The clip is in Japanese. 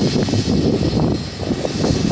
フフフフ。